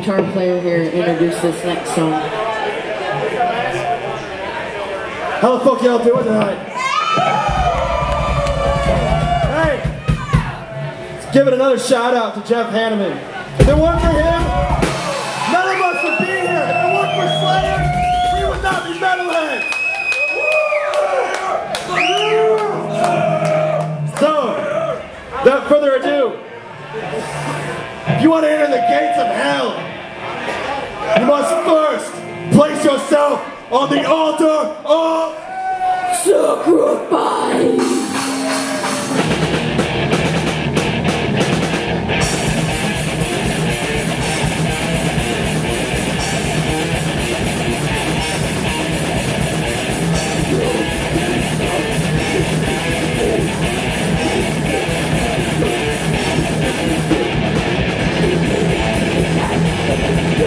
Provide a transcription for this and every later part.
guitar player here introduce this next song. How the fuck y'all doing tonight? Hey! Let's give it another shout out to Jeff Hanneman. If it weren't for him, none of us would be here. If it weren't for Slayer, we would not be metalheads. So, without further ado, if you want to enter the gates of hell, you must first place yourself on the altar of Sacrifice!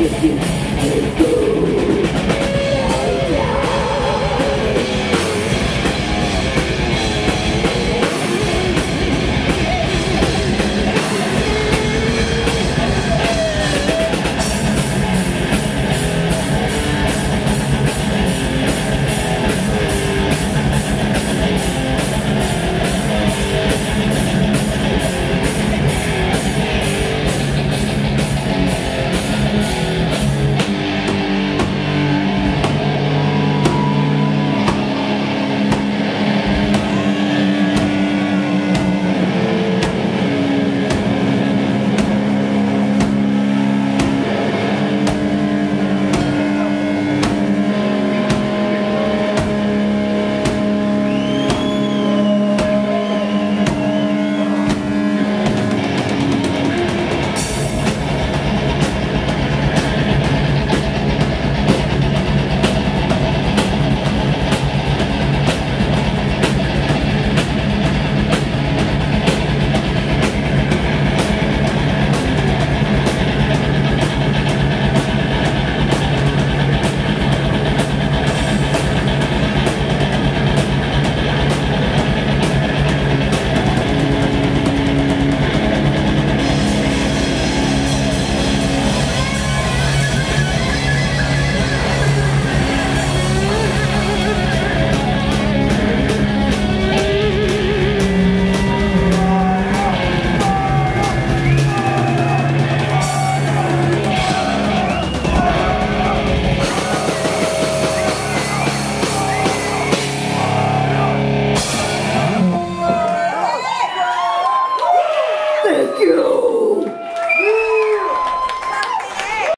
with you.